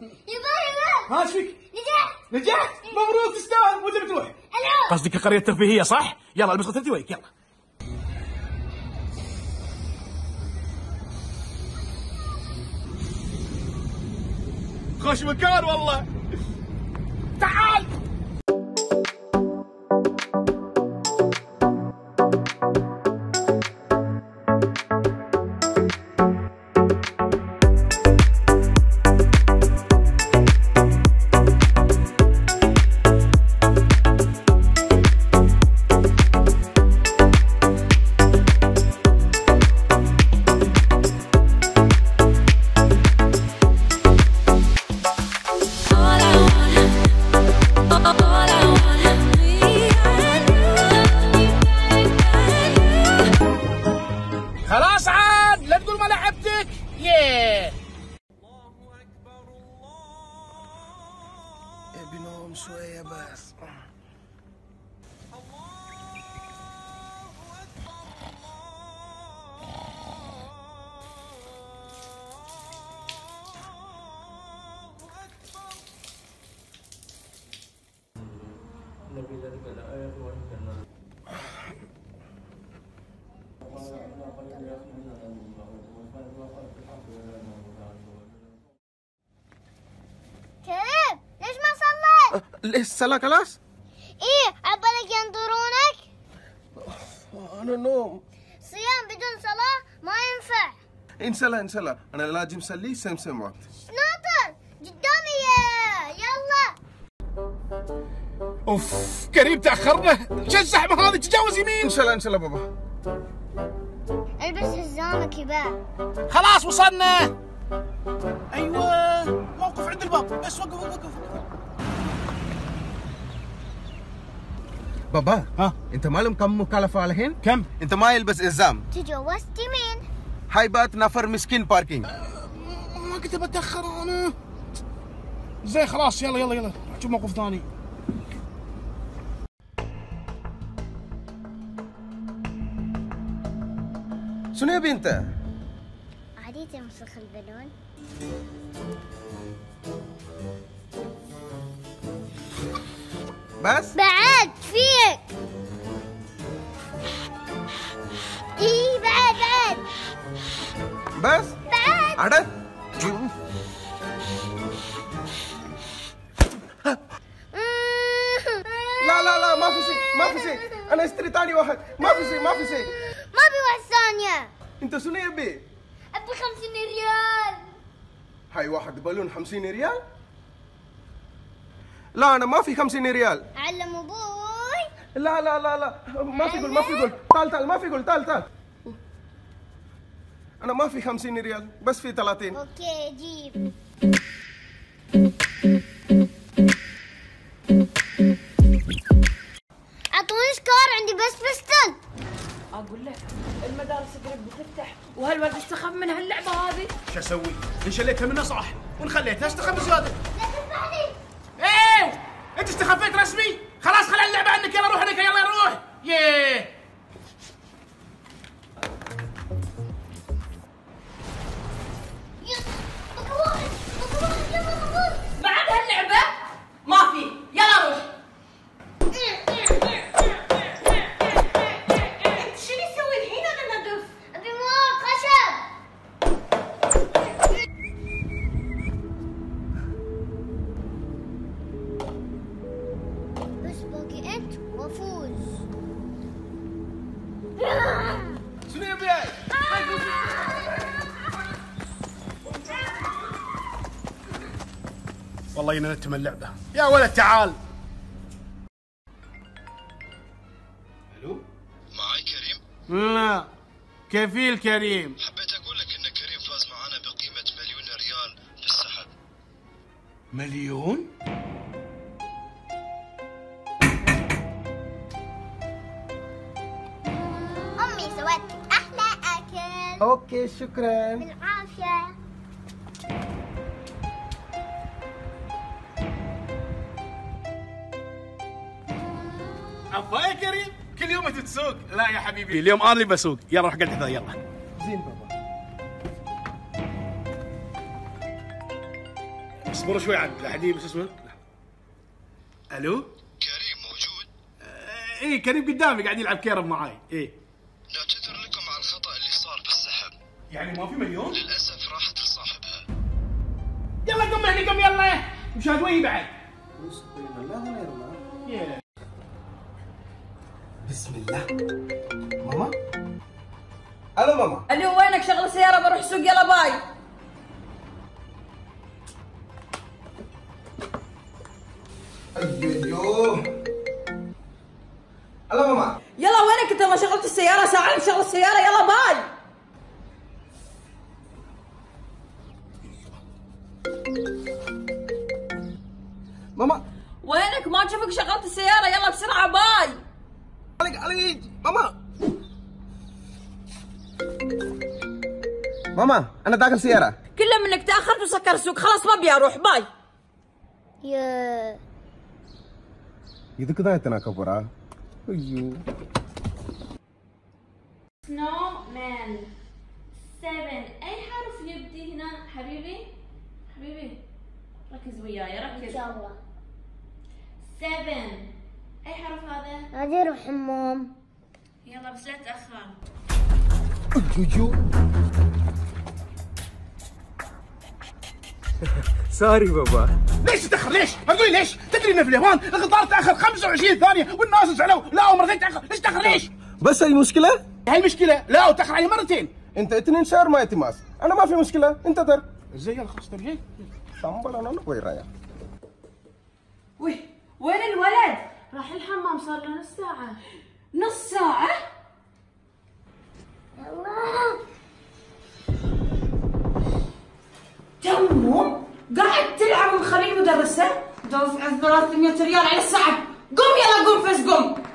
يبا يبا ها إيش فيك؟ نجحت نجحت مبروك تستاهل وين تبي تروح؟ ألو. قصدك القريه الترفيهيه صح؟ يلا ألبس غترتي ويك يلا. خوش مكان والله. تعال. بنوم شوية بس كريم ليش ما الصلاة خلاص؟ إيه عبالك ينظرونك؟ أنا نوم. صيام بدون صلاة ما ينفع. إن شاء الله إن شاء الله. أنا لازم أصلي سم سم وقت. ناطر قدامي يا يلا. أوف قريب تأخرنا. شو الزحمة هذه؟ تجاوز يمين. شاء الله إن شاء الله بابا. ألبس حزامك يبا خلاص وصلنا. أيوه موقف عند الباب. بس وقف وقف وقف بابا ها أنت معلوم كم مكلفة الحين؟ كم؟ أنت ما يلبس إلزام تجوزت مين؟ هايبات نفر مسكين باركينج ما كنت بتأخر أنا زين خلاص يلا يلا يلا شوف موقف ثاني شنو يبي أنت؟ عادي تمسخ البالون بس؟ بعد فيك إيه بعد بعد بس؟ بعد عدد؟ لا لا لا ما في شيء ما في شيء أنا أشتري ثاني واحد ما في شيء ما في شيء ما في واحد ثانية أنت شنو يبي؟ أبي خمسين ريال هاي واحد بالون 50 ريال؟ لا أنا ما في 50 ريال. علم أبوي. لا لا لا لا. ما في قول ما في قول تعال تعال ما في قول تعال تعال. أنا ما في 50 ريال بس في 30 okay جيب. أعطوني سكار عندي بس بستل. أقول لك المدارس قريب بتفتح. وهالولد استخف من هاللعبة هذه؟ شو أسوي؟ ان شليتها منه صح؟ وان خليتها استخف زياده لا تذبحني إيه انت استخفيت رسمي خلاص خلي اللعبة عنك. يلا روح هناك يلا روح. ياه. بس باقي أنت وافوز شنو يبي هاي؟ والله ينتم اللعبة. يا ولد تعال. ألو؟ معاي كريم؟ لا. كفيل كريم. حبيت أقول لك إن كريم فاز معانا بقيمة مليون ريال في السحب مليون؟ لك أحلى أكل. أوكي شكرا. بالعافية. عفا يا كريم؟ كل يوم أنت تسوق. لا يا حبيبي. اليوم أنا اللي بسوق. يلا روح قلت حذاء يلا. زين بابا. اصبروا شوي عاد حديد شو اسمه ألو؟ كريم موجود؟ آه، إيه كريم قدامي قاعد يلعب كيرم معاي. إيه نعتذر لكم على الخطأ اللي صار بالسحب يعني ما في مليون؟ للأسف راحت لصاحبها. يلا قم هني قم يلا. مشاهد وين بعد. بسم الله. ماما؟ ألو ماما. ألو وينك؟ شغل سيارة بروح سوق. يلا باي. أيوه. ألو ماما. يلا وينك؟ أنت ما شغلت السيارة ساعة مشغل السيارة. يلا باي. ماما ماما انا داخل سياره كله منك تأخرت وسكر السوق خلاص ما ابي اروح باي يا இதுக்கு தான் இத்தனை கபரா ஐயோ snowman seven اي حرف يبدي هنا حبيبي حبيبي ركز وياي ان ركز شاء الله seven أي حرف هذا؟ هذه الحمام يلا بس لا تأخر. ஐயோ sorry بابا. ليش تأخر؟ ليش؟ ما تقولي ليش؟ تدري ان في اليابان القطار تأخر 25 ثانية والناس زعلوا. لا مرتين تأخر. ليش تأخر؟ ليش؟ بس هي مشكلة؟ هاي المشكلة. لا وتاخر علي مرتين. أنت اثنين شهر ما يتماس أنا ما في مشكلة. انتظر زي يلا خلاص ترجع. سنبل أنا وين رايح؟ وي وين الولد؟ راح الحمام صار له نص ساعة. نص ساعة؟ الله. تمو. قاعد تلعب ومخلي المدرسة دافع 300 ريال على الساعة. قوم يلا قوم فز قوم